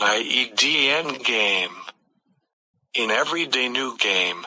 IEDN game. In everyday new game.